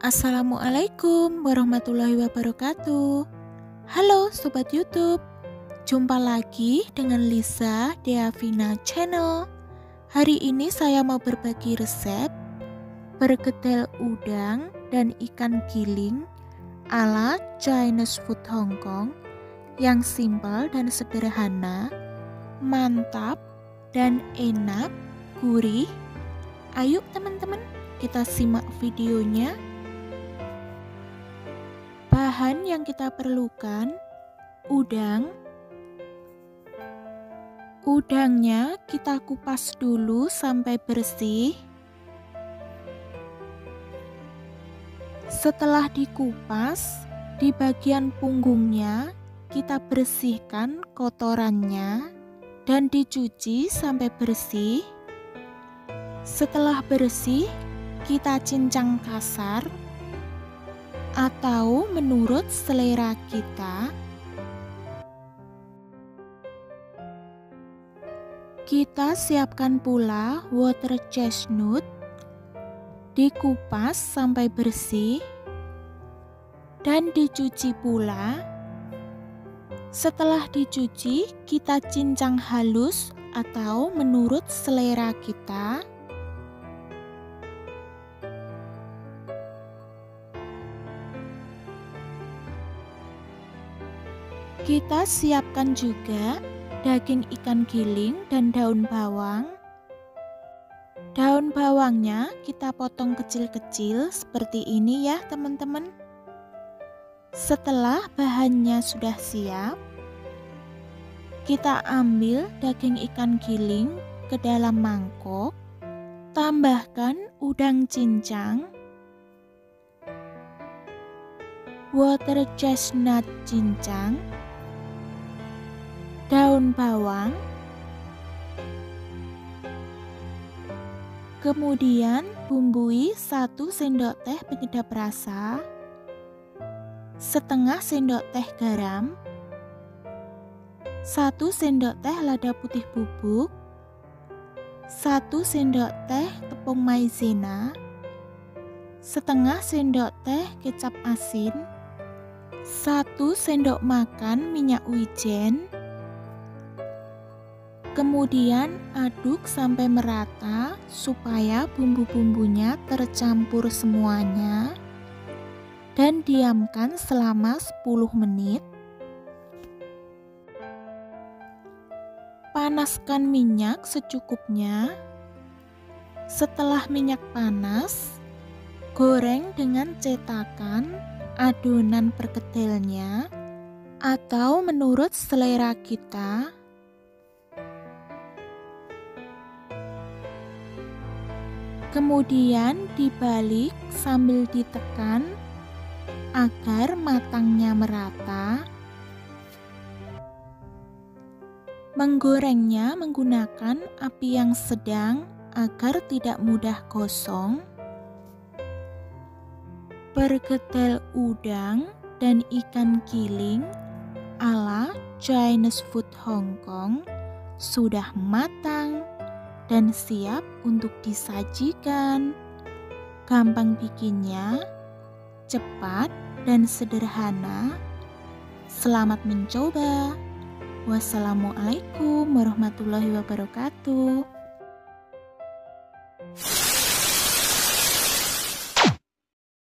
Assalamualaikum warahmatullahi wabarakatuh. Halo sobat YouTube, jumpa lagi dengan Lisa Deavina Channel. Hari ini saya mau berbagi resep perkedel udang dan ikan giling ala Chinese food Hong Kong yang simpel dan sederhana, mantap dan enak, gurih. Ayo teman-teman, kita simak videonya. Bahan yang kita perlukan udang. Udangnya kita kupas dulu sampai bersih. Setelah dikupas, di bagian punggungnya kita bersihkan kotorannya dan dicuci sampai bersih. Setelah bersih, kita cincang kasar atau menurut selera kita. Kita siapkan pula water chestnut, dikupas sampai bersih, dan dicuci pula. Setelah dicuci, kita cincang halus atau menurut selera kita. Kita siapkan juga daging ikan giling dan daun bawang. Daun bawangnya kita potong kecil-kecil seperti ini ya teman-teman. Setelah bahannya sudah siap, kita ambil daging ikan giling ke dalam mangkok, tambahkan udang cincang, water chestnut cincang, daun bawang, kemudian bumbui 1 sendok teh penyedap rasa, setengah sendok teh garam, 1 sendok teh lada putih bubuk, 1 sendok teh tepung maizena, setengah sendok teh kecap asin, 1 sendok makan minyak wijen, Kemudian aduk sampai merata supaya bumbu-bumbunya tercampur semuanya dan diamkan selama 10 menit. Panaskan minyak secukupnya. Setelah minyak panas, goreng dengan cetakan adonan perkedelnya atau menurut selera kita Kemudian dibalik sambil ditekan agar matangnya merata. Menggorengnya menggunakan api yang sedang agar tidak mudah gosong. Perkedel udang dan ikan giling ala Chinese food Hong Kong sudah matang dan siap untuk disajikan. Gampang bikinnya, cepat dan sederhana. Selamat mencoba. Wassalamualaikum warahmatullahi wabarakatuh.